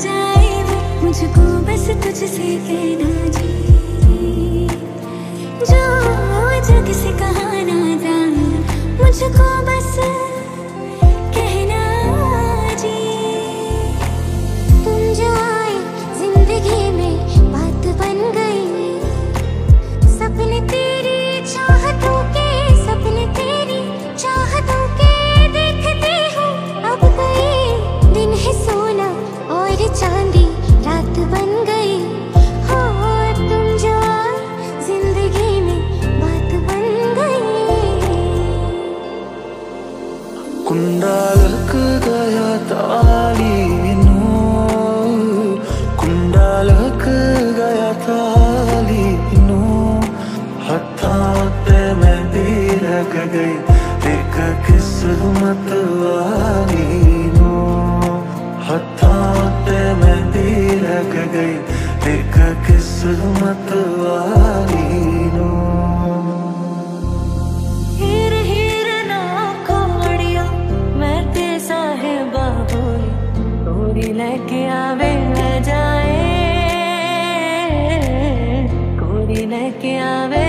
जाए मुझको बस तुझसे कहना जी। लग गई एक किस्मत वाली नो हत्थों पे मेहंदी लग गई एक किस्मत वाली नो ना ते आवे ले जाए। गोरी लेके आवे